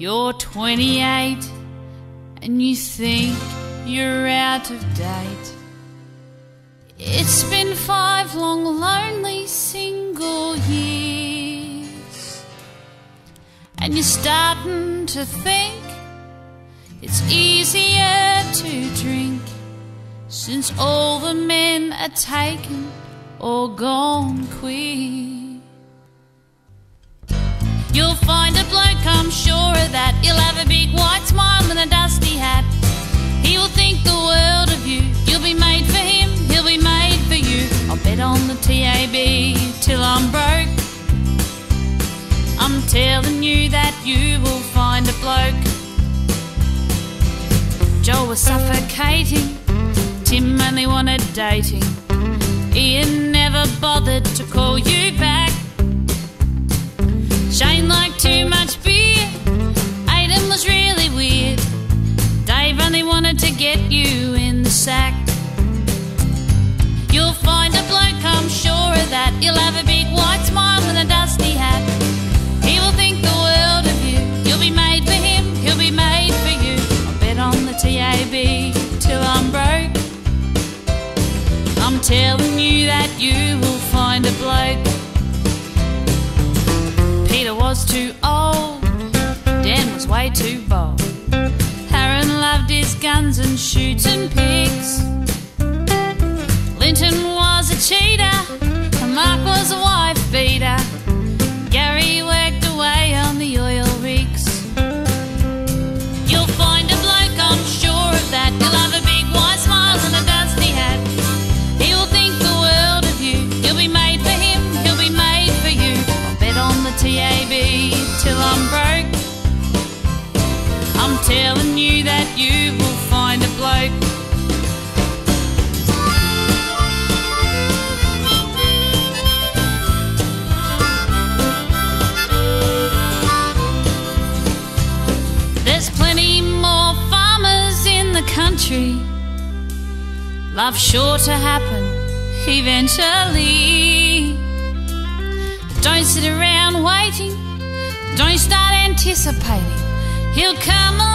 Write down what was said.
You're 28 and you think you're out of date. It's been five long, lonely, single years. And you're starting to think it's easier to drink since all the men are taken or gone queer. You'll find a I'm sure of that. You'll have a big white smile and a dusty hat. He will think the world of you. You'll be made for him, he'll be made for you. I'll bet on the TAB till I'm broke. I'm telling you that you will find a bloke. Joel was suffocating, Tim only wanted dating. Ian never bothered to call you telling you that you will find a bloke. Peter was too old, Dan was way too bold. Aaron loved his guns and shoots and pigs. TAB till I'm broke. I'm telling you that you will find a bloke. There's plenty more farmers in the country. Love's sure to happen eventually. Don't sit around waiting. Don't start anticipating. He'll come along